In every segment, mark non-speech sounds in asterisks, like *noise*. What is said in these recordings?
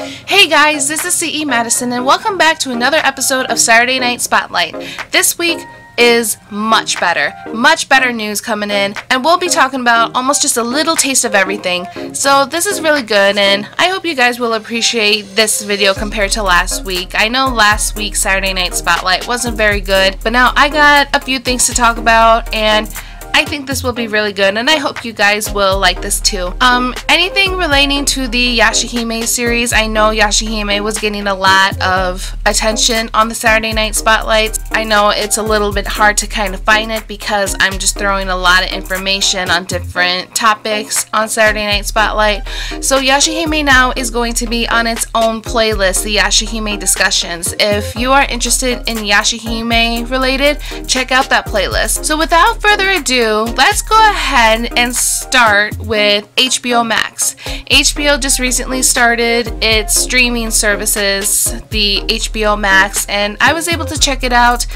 Hey guys, this is CE Mattison and welcome back to another episode of Saturday Night Spotlight. This week is much better. Much better news coming in and we'll be talking about almost just a little taste of everything. So this is really good and I hope you guys will appreciate this video compared to last week. I know last week's Saturday Night Spotlight wasn't very good, but now I got a few things to talk about and I think this will be really good and I hope you guys will like this too. Um, anything relating to the Yashahime series, I know Yashahime was getting a lot of attention on the Saturday Night Spotlights. I know it's a little bit hard to kind of find it because I'm just throwing a lot of information on different topics on Saturday Night Spotlight. So Yashahime now is going to be on its own playlist, the Yashahime discussions. If you are interested in Yashahime related, check out that playlist. So without further ado, let's go ahead and start with HBO Max. HBO just recently started its streaming services, the HBO Max, and I was able to check it out.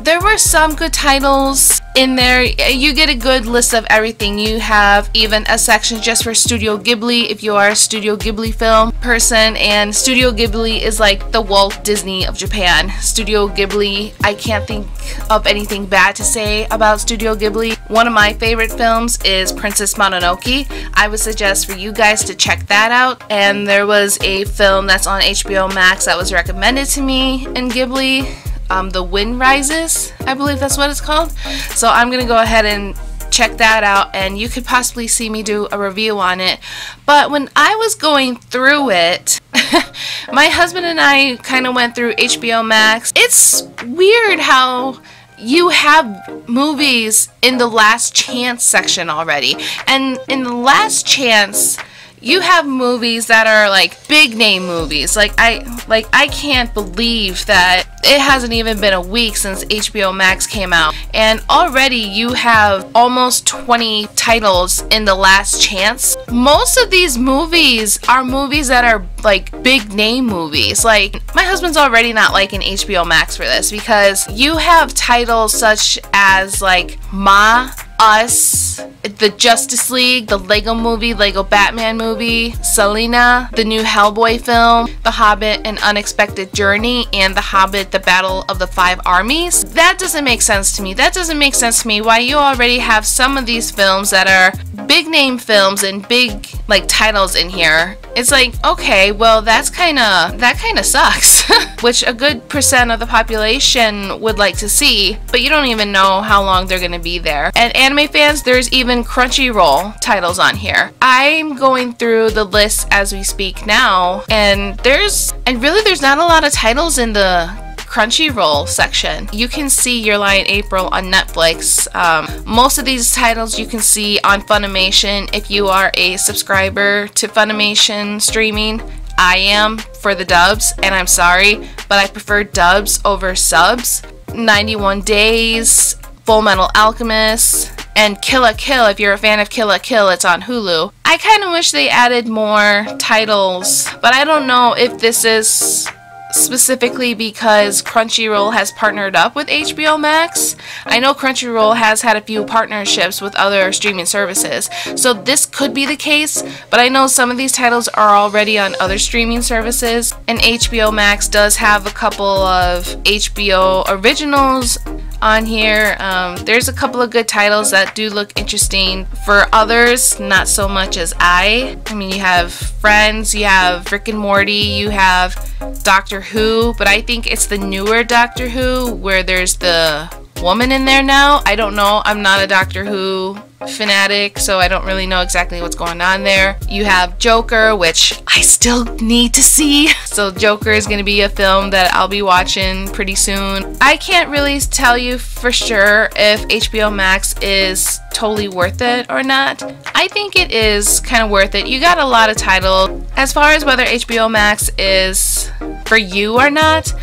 There were some good titles in there. Uh, you get a good list of everything. You have even a section just for Studio Ghibli if you are a Studio Ghibli film person. And Studio Ghibli is like the Walt Disney of Japan. Studio Ghibli, I can't think of anything bad to say about Studio Ghibli. One of my favorite films is Princess Mononoke. I would suggest for you guys to check that out. And there was a film that's on HBO Max that was recommended to me in Ghibli um, The Wind Rises, I believe that's what it's called. So I'm going to go ahead and check that out and you could possibly see me do a review on it. But when I was going through it, *laughs* my husband and I kind of went through HBO Max. It's weird how you have movies in the last chance section already. And in the last chance, you have movies that are like big name movies. Like I like I can't believe that it hasn't even been a week since HBO Max came out and already you have almost 20 titles in the last chance. Most of these movies are movies that are like big name movies. Like my husband's already not liking HBO Max for this because you have titles such as like Ma us, the Justice League, the Lego movie, Lego Batman movie, Selena, the new Hellboy film, The Hobbit, An Unexpected Journey, and The Hobbit, The Battle of the Five Armies. That doesn't make sense to me. That doesn't make sense to me why you already have some of these films that are big name films and big like titles in here. It's like, okay, well that's kind of that kind of sucks, *laughs* which a good percent of the population would like to see, but you don't even know how long they're going to be there. And anime fans, there's even Crunchyroll titles on here. I'm going through the list as we speak now, and there's and really there's not a lot of titles in the Crunchyroll section. You can see Your Lie in April on Netflix. Um, most of these titles you can see on Funimation if you are a subscriber to Funimation streaming. I am for the dubs, and I'm sorry, but I prefer dubs over subs. 91 Days, Full Metal Alchemist, and Kill la Kill. If you're a fan of Kill la Kill, it's on Hulu. I kind of wish they added more titles, but I don't know if this is specifically because Crunchyroll has partnered up with HBO Max. I know Crunchyroll has had a few partnerships with other streaming services, so this could be the case, but I know some of these titles are already on other streaming services, and HBO Max does have a couple of HBO originals on here. Um, there's a couple of good titles that do look interesting. For others, not so much as I. I mean, you have Friends, you have Rick and Morty, you have Doctor Who, but I think it's the newer Doctor Who where there's the woman in there now. I don't know. I'm not a Doctor Who fanatic, so I don't really know exactly what's going on there. You have Joker, which I still need to see. *laughs* So Joker is going to be a film that I'll be watching pretty soon. I can't really tell you for sure if HBO Max is totally worth it or not. I think it is kind of worth it. You got a lot of title. As far as whether HBO Max is for you or not,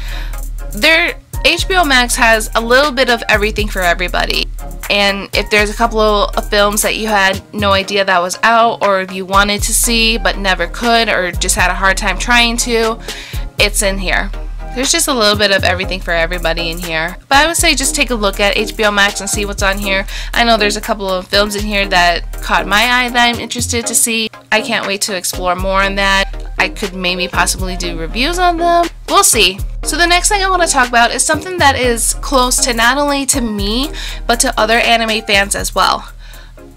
there HBO Max has a little bit of everything for everybody. And if there's a couple of films that you had no idea that was out, or if you wanted to see but never could, or just had a hard time trying to, it's in here. There's just a little bit of everything for everybody in here. But I would say just take a look at HBO Max and see what's on here. I know there's a couple of films in here that caught my eye that I'm interested to see. I can't wait to explore more on that. I could maybe possibly do reviews on them. We'll see. So the next thing I want to talk about is something that is close to not only to me, but to other anime fans as well.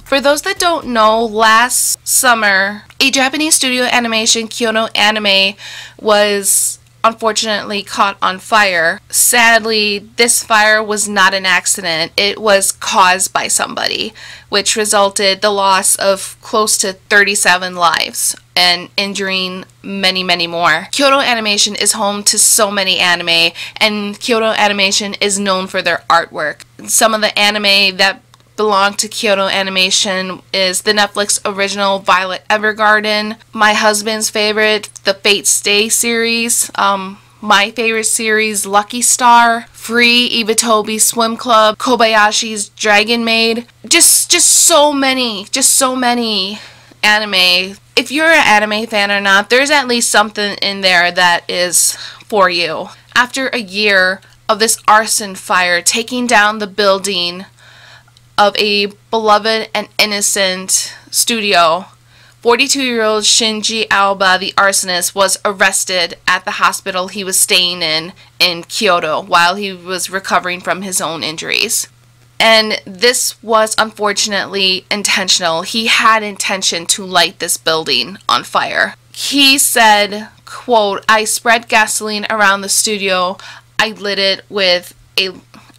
For those that don't know, last summer, a Japanese studio animation, Kyoto Anime, was unfortunately caught on fire. Sadly, this fire was not an accident. It was caused by somebody, which resulted the loss of close to 37 lives and injuring many, many more. Kyoto Animation is home to so many anime, and Kyoto Animation is known for their artwork. Some of the anime that belong to Kyoto Animation is the Netflix original Violet Evergarden, my husband's favorite, the Fate Stay series, um, my favorite series, Lucky Star, Free, Iwatobi Swim Club, Kobayashi's Dragon Maid. Just just so many, just so many anime. If you're an anime fan or not, there's at least something in there that is for you. After a year of this arson fire taking down the building of a beloved and innocent studio, 42 year old Shinji Aoba, the arsonist, was arrested at the hospital he was staying in in Kyoto while he was recovering from his own injuries. And this was unfortunately intentional. He had intention to light this building on fire. He said, quote, I spread gasoline around the studio. I lit it with a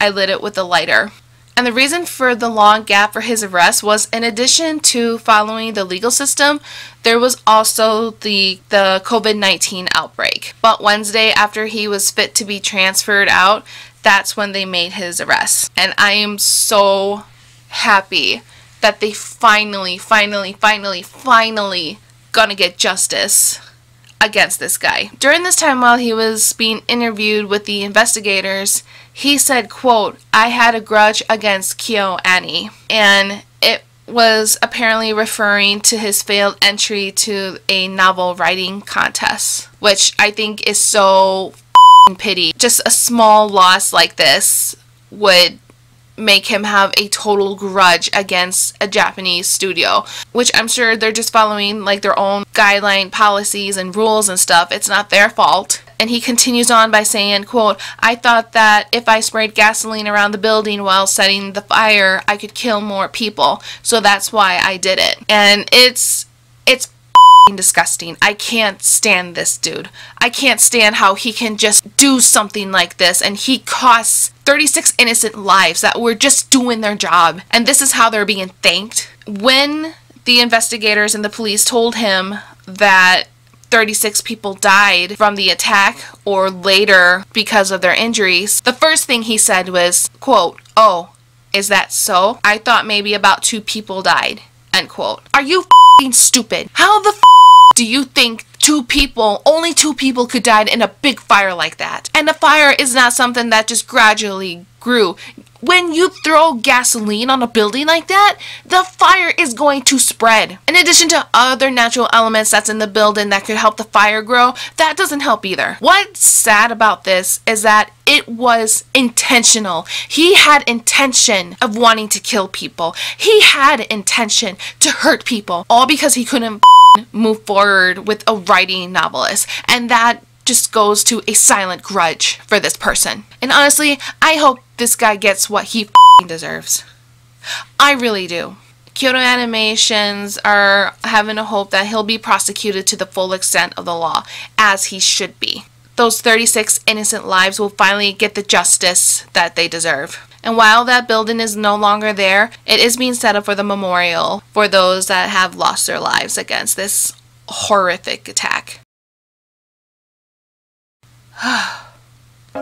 I lit it with a lighter. And the reason for the long gap for his arrest was in addition to following the legal system, there was also the the COVID-19 outbreak. But Wednesday after he was fit to be transferred out, that's when they made his arrest. And I am so happy that they finally finally finally finally gonna get justice against this guy. During this time while he was being interviewed with the investigators, he said, quote, I had a grudge against KyoAni. And it was apparently referring to his failed entry to a novel writing contest, which I think is so pity. Just a small loss like this would make him have a total grudge against a Japanese studio, which I'm sure they're just following like their own guideline policies and rules and stuff. It's not their fault. And he continues on by saying, quote, I thought that if I sprayed gasoline around the building while setting the fire, I could kill more people. So that's why I did it. And it's it's disgusting. I can't stand this dude. I can't stand how he can just do something like this and he costs 36 innocent lives that were just doing their job. And this is how they're being thanked. When the investigators and the police told him that 36 people died from the attack or later because of their injuries, the first thing he said was, quote, "Oh, is that so? I thought maybe about 2 people died." End quote. Are you stupid? How the do you think two people, only two people could die in a big fire like that? And the fire is not something that just gradually grew. When you throw gasoline on a building like that, the fire is going to spread. In addition to other natural elements that's in the building that could help the fire grow, that doesn't help either. What's sad about this is that it was intentional. He had intention of wanting to kill people. He had intention to hurt people, all because he couldn't *laughs* move forward with a writing novelist. And that just goes to a silent grudge for this person. And honestly, I hope this guy gets what he deserves. I really do. Kyoto Animations are having a hope that he'll be prosecuted to the full extent of the law, as he should be. Those 36 innocent lives will finally get the justice that they deserve. And while that building is no longer there, it is being set up for the memorial for those that have lost their lives against this horrific attack. *sighs* *sighs*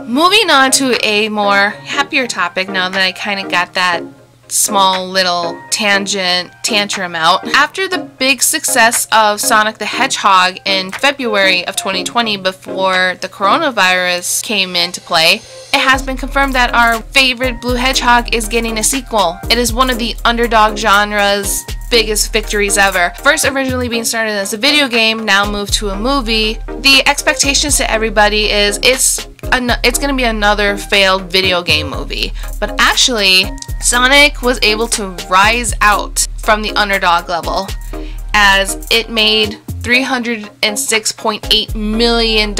Moving on to a more happier topic now that I kind of got that small little tangent tantrum out. After the big success of Sonic the Hedgehog in February of 2020 before the coronavirus came into play, it has been confirmed that our favorite Blue Hedgehog is getting a sequel. It is one of the underdog genre's biggest victories ever. First originally being started as a video game, now moved to a movie. The expectations to everybody is it's it's going to be another failed video game movie. But actually, Sonic was able to rise out from the underdog level as it made $306.8 million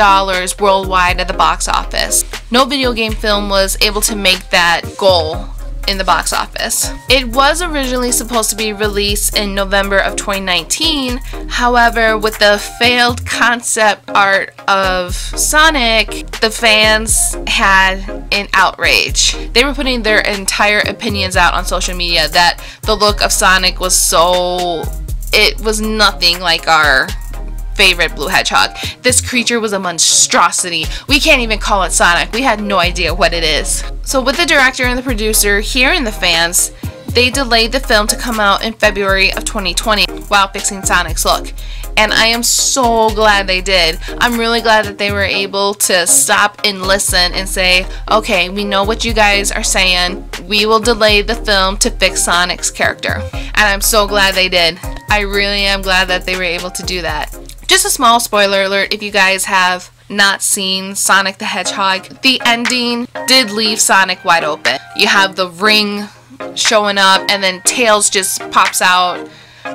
worldwide at the box office. No video game film was able to make that goal in the box office. It was originally supposed to be released in November of 2019, however, with the failed concept art of Sonic, the fans had an outrage. They were putting their entire opinions out on social media that the look of Sonic was so. It was nothing like our favorite blue hedgehog. This creature was a monstrosity. We can't even call it Sonic. We had no idea what it is. So with the director and the producer hearing the fans, they delayed the film to come out in February of 2020 while fixing Sonic's look. And I am so glad they did. I'm really glad that they were able to stop and listen and say, okay, we know what you guys are saying. We will delay the film to fix Sonic's character. And I'm so glad they did. I really am glad that they were able to do that. Just a small spoiler alert if you guys have not seen Sonic the Hedgehog. The ending did leave Sonic wide open. You have the ring showing up and then Tails just pops out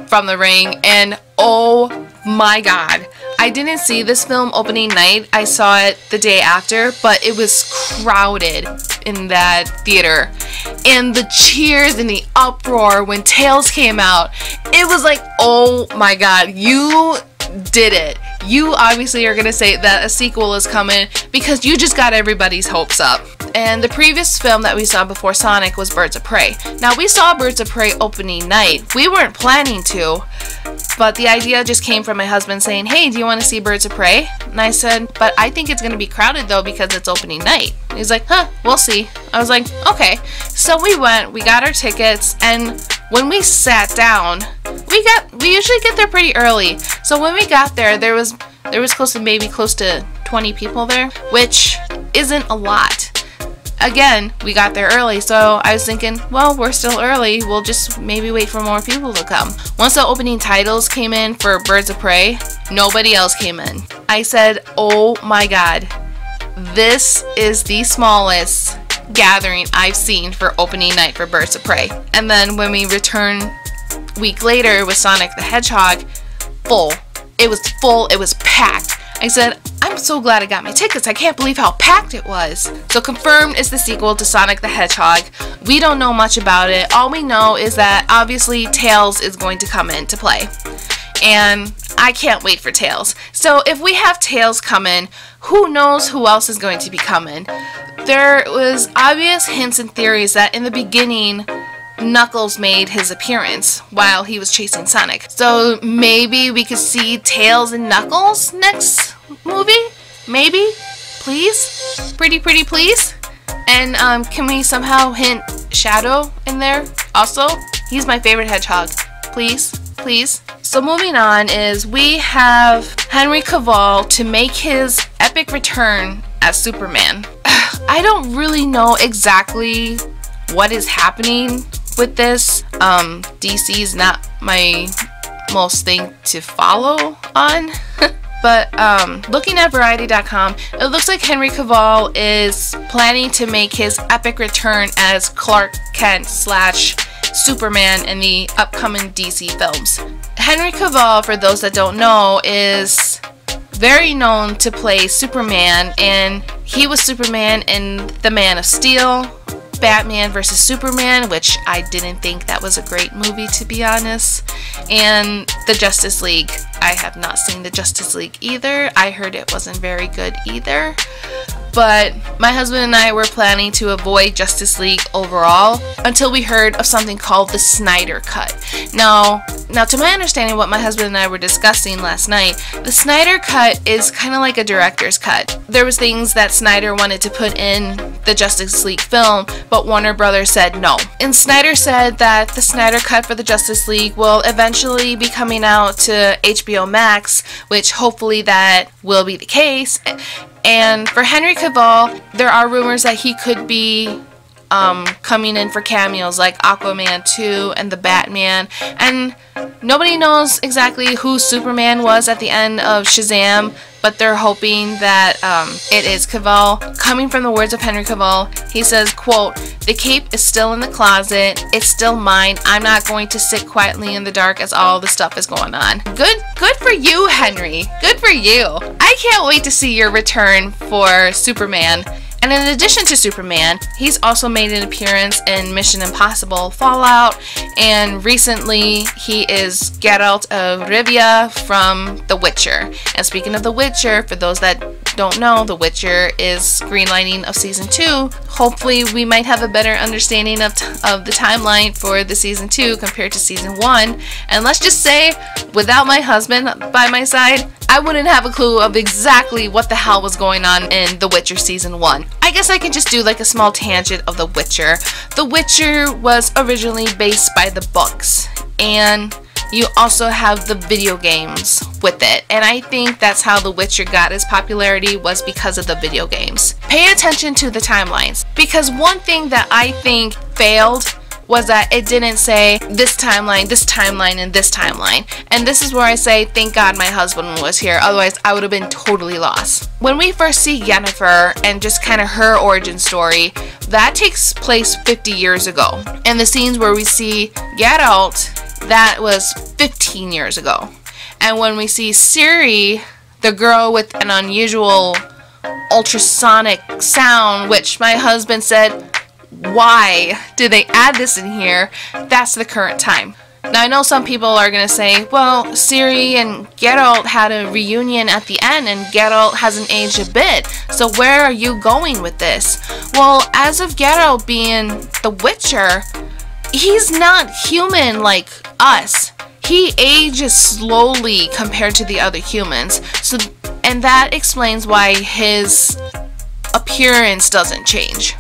from the ring and oh my god. I didn't see this film opening night. I saw it the day after, but it was crowded in that theater. And the cheers and the uproar when Tails came out, it was like, oh my god, you did it. You obviously are going to say that a sequel is coming because you just got everybody's hopes up. And the previous film that we saw before Sonic was Birds of Prey. Now, we saw Birds of Prey opening night. We weren't planning to, but the idea just came from my husband saying, Hey, do you want to see Birds of Prey? And I said, But I think it's going to be crowded though because it's opening night. He's like, Huh, we'll see. I was like, Okay. So we went, we got our tickets, and when we sat down, we got we usually get there pretty early. So when we got there, there was there was close to maybe close to 20 people there, which isn't a lot. Again, we got there early, so I was thinking, well, we're still early. We'll just maybe wait for more people to come. Once the opening titles came in for Birds of Prey, nobody else came in. I said, oh my god, this is the smallest gathering I've seen for opening night for Birds of Prey. And then when we return week later with Sonic the Hedgehog, full. It was full, it was packed. I said, I'm so glad I got my tickets. I can't believe how packed it was. So confirmed is the sequel to Sonic the Hedgehog. We don't know much about it. All we know is that obviously Tails is going to come into play. And I can't wait for Tails. So if we have Tails coming, who knows who else is going to be coming? There was obvious hints and theories that in the beginning Knuckles made his appearance while he was chasing Sonic. So maybe we could see Tails and Knuckles next movie? Maybe? Please? Pretty, pretty, please? And um, can we somehow hint Shadow in there also? He's my favorite hedgehog. Please? Please? So moving on is we have Henry Cavill to make his epic return as Superman. *sighs* I don't really know exactly what is happening with this. Um, DC is not my most thing to follow on. *laughs* but um, looking at Variety.com, it looks like Henry Cavill is planning to make his epic return as Clark Kent slash Superman in the upcoming DC films. Henry Cavill, for those that don't know, is very known to play Superman, and he was Superman in The Man of Steel, Batman vs. Superman, which I didn't think that was a great movie to be honest, and the Justice League. I have not seen the Justice League either. I heard it wasn't very good either but my husband and I were planning to avoid Justice League overall until we heard of something called the Snyder Cut. Now, now to my understanding what my husband and I were discussing last night, the Snyder Cut is kind of like a director's cut. There was things that Snyder wanted to put in the Justice League film, but Warner Brothers said no. And Snyder said that the Snyder Cut for the Justice League will eventually be coming out to HBO Max, which hopefully that will be the case. And for Henry Cavill, there are rumors that he could be um, coming in for cameos like Aquaman 2 and the Batman. And nobody knows exactly who Superman was at the end of Shazam, but they're hoping that um, it is Cavill. Coming from the words of Henry Cavill, he says, quote, The cape is still in the closet. It's still mine. I'm not going to sit quietly in the dark as all the stuff is going on. Good good for you, Henry. Good for you. I can't wait to see your return for Superman. And in addition to Superman, he's also made an appearance in Mission Impossible Fallout, and recently he is Geralt of Rivia from The Witcher. And speaking of The Witcher, for those that don't know, The Witcher is greenlighting of season 2. Hopefully we might have a better understanding of, of the timeline for the season 2 compared to season 1. And let's just say, without my husband by my side, I wouldn't have a clue of exactly what the hell was going on in The Witcher Season 1. I guess I can just do like a small tangent of The Witcher. The Witcher was originally based by the books, and you also have the video games with it. And I think that's how The Witcher got its popularity was because of the video games. Pay attention to the timelines, because one thing that I think failed was that it didn't say this timeline, this timeline, and this timeline. And this is where I say, thank God my husband was here, otherwise I would have been totally lost. When we first see Yennefer and just kind of her origin story, that takes place 50 years ago. And the scenes where we see Geralt, that was 15 years ago. And when we see Ciri, the girl with an unusual ultrasonic sound, which my husband said, why did they add this in here? That's the current time. Now, I know some people are going to say, well, Ciri and Geralt had a reunion at the end, and Geralt hasn't aged a bit, so where are you going with this? Well, as of Geralt being the Witcher, he's not human like us. He ages slowly compared to the other humans, so and that explains why his appearance doesn't change.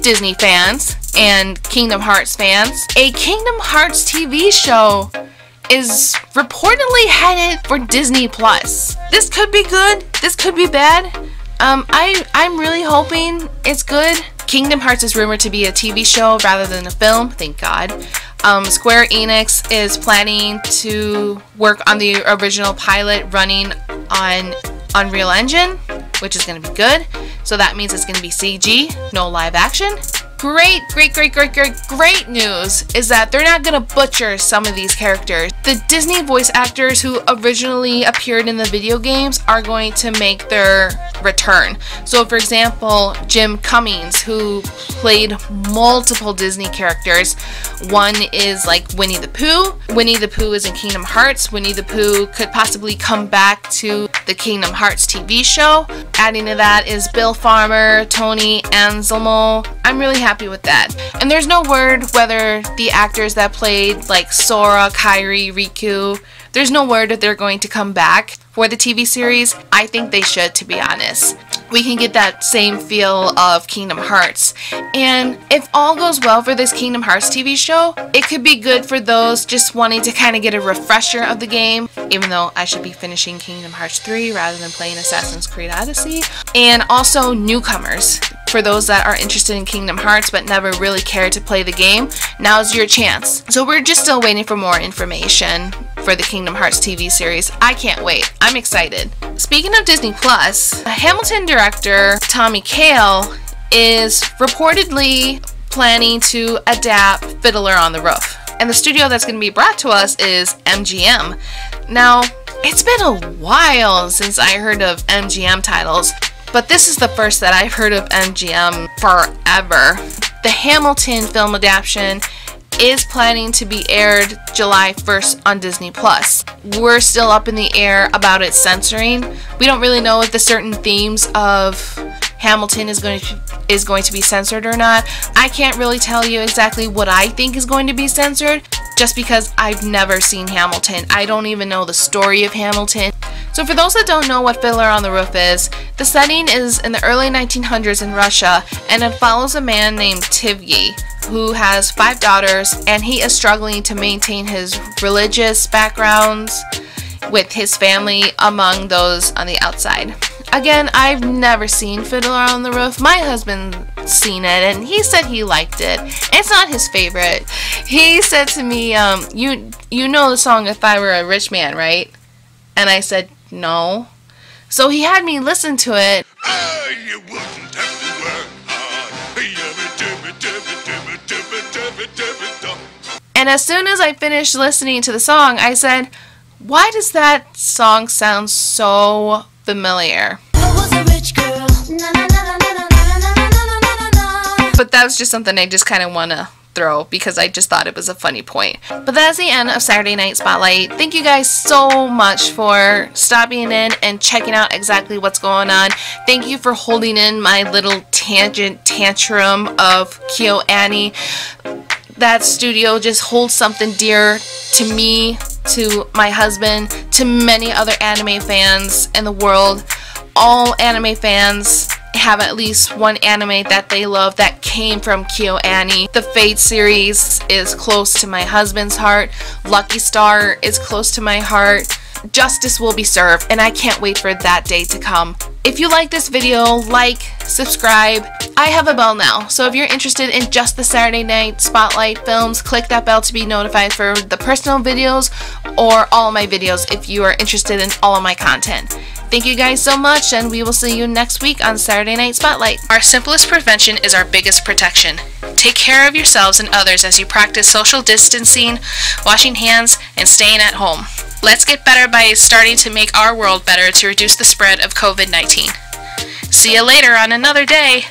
Disney fans and Kingdom Hearts fans, a Kingdom Hearts TV show is reportedly headed for Disney Plus. This could be good. This could be bad. Um, I I'm really hoping it's good. Kingdom Hearts is rumored to be a TV show rather than a film. Thank God. Um, Square Enix is planning to work on the original pilot running on Unreal Engine, which is going to be good. So that means it's going to be CG, no live action. Great, great, great, great, great, great news is that they're not gonna butcher some of these characters. The Disney voice actors who originally appeared in the video games are going to make their return. So, for example, Jim Cummings, who played multiple Disney characters, one is like Winnie the Pooh. Winnie the Pooh is in Kingdom Hearts. Winnie the Pooh could possibly come back to the Kingdom Hearts TV show. Adding to that is Bill Farmer, Tony Anselmo. I'm really happy with that. And there's no word whether the actors that played like Sora, Kairi, Riku, there's no word that they're going to come back for the TV series. I think they should, to be honest. We can get that same feel of Kingdom Hearts. And if all goes well for this Kingdom Hearts TV show, it could be good for those just wanting to kind of get a refresher of the game, even though I should be finishing Kingdom Hearts 3 rather than playing Assassin's Creed Odyssey. And also newcomers. For those that are interested in Kingdom Hearts but never really cared to play the game, now's your chance. So we're just still waiting for more information for the Kingdom Hearts TV series. I can't wait. I'm excited. Speaking of Disney Plus, Hamilton director Tommy Kail is reportedly planning to adapt Fiddler on the Roof. And the studio that's going to be brought to us is MGM. Now, it's been a while since I heard of MGM titles, but this is the first that I've heard of MGM forever. The Hamilton film adaptation is planning to be aired July 1st on Disney Plus. We're still up in the air about its censoring. We don't really know if the certain themes of Hamilton is going to is going to be censored or not. I can't really tell you exactly what I think is going to be censored just because I've never seen Hamilton. I don't even know the story of Hamilton. So for those that don't know what Fiddler on the Roof is, the setting is in the early 1900s in Russia and it follows a man named Tevye who has five daughters and he is struggling to maintain his religious backgrounds with his family among those on the outside. Again, I've never seen Fiddler on the Roof. My husband seen it and he said he liked it. It's not his favorite. He said to me, um, you you know the song If I Were a Rich Man, right? And I said, No. So he had me listen to it. And as soon as I finished listening to the song, I said, why does that song sound so familiar? But that was just something I just kind of want to throw because I just thought it was a funny point. But that's the end of Saturday Night Spotlight. Thank you guys so much for stopping in and checking out exactly what's going on. Thank you for holding in my little tangent tantrum of KyoAni. That studio just holds something dear to me, to my husband, to many other anime fans in the world. All anime fans have at least one anime that they love that came from KyoAni. The Fate series is close to my husband's heart. Lucky Star is close to my heart. Justice will be served and I can't wait for that day to come. If you like this video, like, subscribe. I have a bell now, so if you're interested in just the Saturday Night Spotlight films, click that bell to be notified for the personal videos or all my videos if you are interested in all of my content. Thank you guys so much, and we will see you next week on Saturday Night Spotlight. Our simplest prevention is our biggest protection. Take care of yourselves and others as you practice social distancing, washing hands, and staying at home. Let's get better by starting to make our world better to reduce the spread of COVID 19. See you later on another day.